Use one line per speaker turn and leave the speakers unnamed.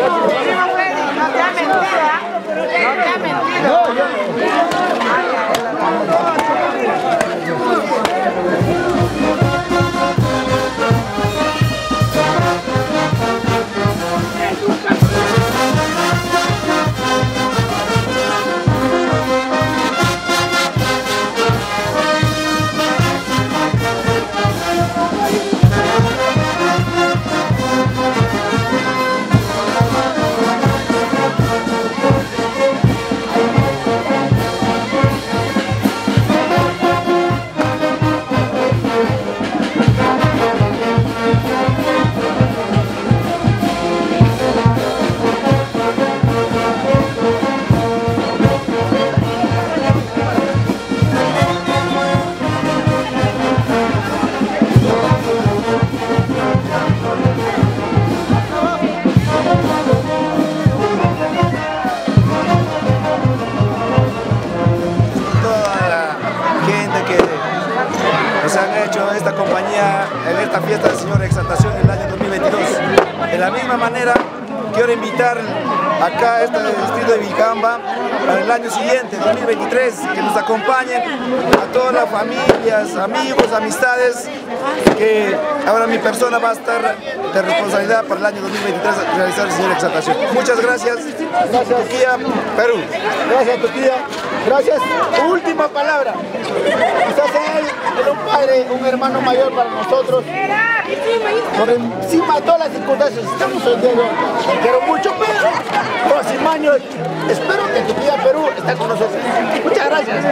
No sea mentira. Quiero invitar acá a este distrito de Vilcamba para el año siguiente, 2023, que nos acompañen a todas las familias, amigos, amistades, que ahora mi persona va a estar de responsabilidad para el año 2023 realizar el señor exaltación. Muchas gracias. Gracias Turquía, Perú.
Gracias Turquía. Gracias. Última palabra. Un hermano mayor para nosotros. Por encima de todas las circunstancias estamos día. Quiero mucho, pero próximo año espero que Turquía, Perú esté con nosotros. Muchas gracias.